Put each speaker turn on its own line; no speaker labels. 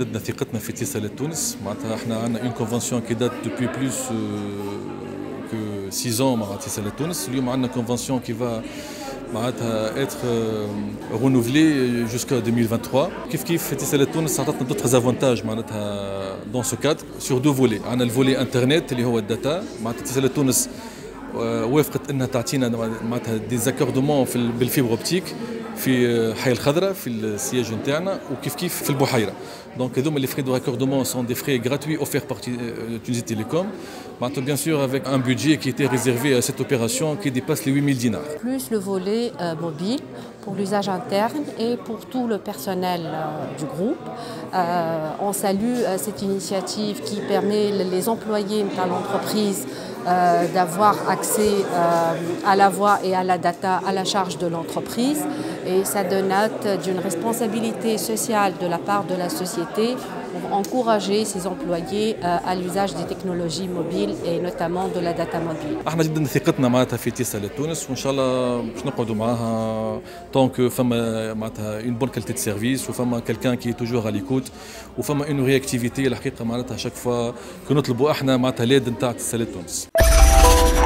مددنا ثقتنا في اتصال تونس معناتها احنا عندنا اون كونفونسيون كي دات دوبي بلوس كو 6 ans مع اتصال تونس اليوم عندنا كونفونسيون كي فا معناتها اتر رونوفلي جوسكا 2023 كيف كيف اتصال تونس عطاتنا دوتر زافونتاج معناتها dans ce cadre sur deux volets عندنا ال volet internet اللي هو ال data. معناتها اتصال تونس euh, وافقت انها تعطينا معناتها دي زاكوردومون بالفيبر اوبتيك fait le siège interne ou donc les frais de raccordement sont des frais gratuits offerts par euh, Tunisie télécom maintenant bien sûr avec un budget qui était réservé à cette opération qui dépasse les 8000 dinars
plus le volet euh, mobile pour l'usage interne et pour tout le personnel euh, du groupe on salue cette initiative qui permet les employés dans l'entreprise euh, d'avoir accès euh, à la voix et à la data à la charge de l'entreprise. Et ça donne d'une responsabilité sociale de la part de la société pour encourager ses employés euh, à l'usage des technologies mobiles et notamment de la data mobile.
احنا جدا ثقتنا معناتها في تيسا لتونس وان شاء الله باش نقعدوا معاها qualité فما معناتها اون بون كاليتي دو سيرفيس وفما كالكان كي توجور على ليكوت وفما اون رياكتيفيتي الحقيقه معناتها شاك فوا كي نطلبوا احنا معناتها ليد نتاع تيسا لتونس. Oh.